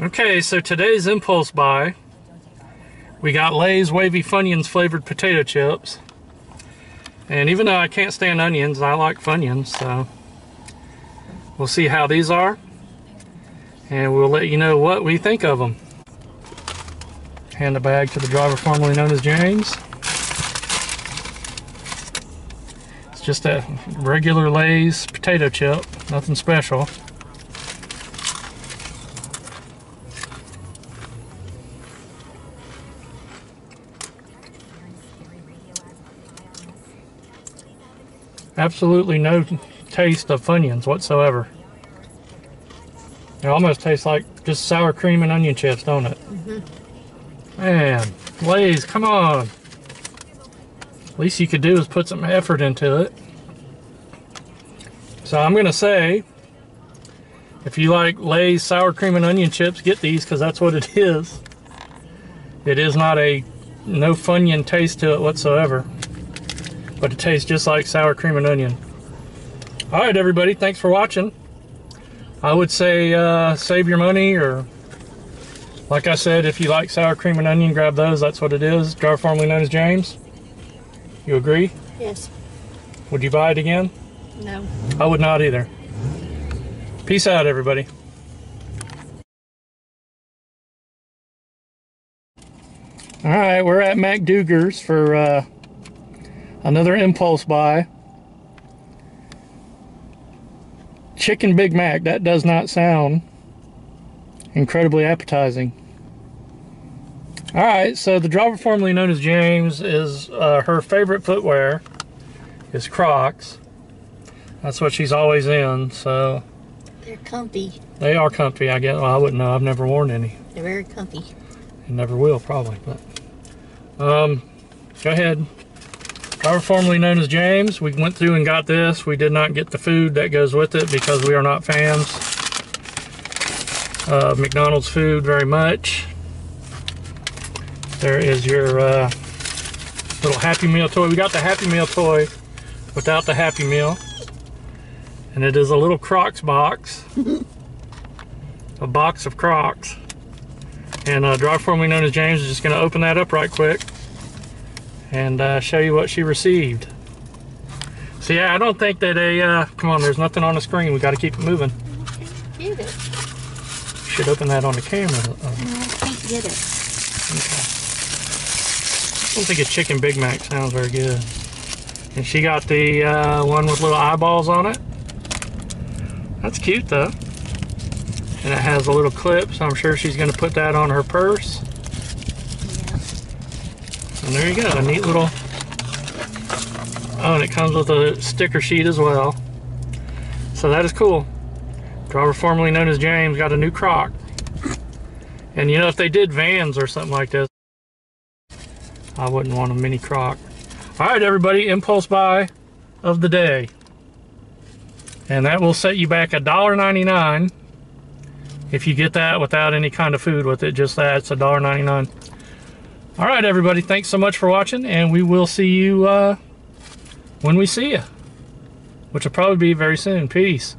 Okay, so today's impulse buy, we got Lay's Wavy Funyuns flavored potato chips. And even though I can't stand onions, I like Funyuns, so we'll see how these are. And we'll let you know what we think of them. Hand the bag to the driver formerly known as James. It's just a regular Lay's potato chip, nothing special. Absolutely no taste of Funyuns whatsoever. It almost tastes like just sour cream and onion chips, don't it? Mm -hmm. Man, Lay's, come on. Least you could do is put some effort into it. So I'm gonna say, if you like Lay's sour cream and onion chips, get these because that's what it is. It is not a no Funyun taste to it whatsoever but it tastes just like sour cream and onion. All right, everybody, thanks for watching. I would say uh, save your money or like I said, if you like sour cream and onion, grab those. That's what it is. Jar formerly known as James. You agree? Yes. Would you buy it again? No. I would not either. Peace out, everybody. All right, we're at Mac for uh, Another impulse buy. Chicken Big Mac. That does not sound incredibly appetizing. Alright, so the driver formerly known as James is uh, her favorite footwear is Crocs. That's what she's always in, so... They're comfy. They are comfy, I guess. Well, I wouldn't know. I've never worn any. They're very comfy. And never will, probably. But um, Go ahead. Our formerly known as James, we went through and got this. We did not get the food that goes with it because we are not fans of McDonald's food very much. There is your uh, little Happy Meal toy. We got the Happy Meal toy without the Happy Meal. And it is a little Crocs box. a box of Crocs. And uh, Drive formerly known as James is just going to open that up right quick and uh, show you what she received. So yeah, I don't think that a, uh, come on, there's nothing on the screen. We got to keep it moving. Get it. Should open that on the camera. Uh, no, I can't get it. Okay. I don't think a chicken Big Mac sounds very good. And she got the uh, one with little eyeballs on it. That's cute though. And it has a little clip, so I'm sure she's going to put that on her purse. And there you go, a neat little, oh, and it comes with a sticker sheet as well. So that is cool. Driver formerly known as James got a new croc. And you know, if they did vans or something like this, I wouldn't want a mini croc. All right, everybody, impulse buy of the day. And that will set you back $1.99 if you get that without any kind of food with it. Just that, it's $1.99. All right, everybody, thanks so much for watching, and we will see you uh, when we see you, which will probably be very soon. Peace.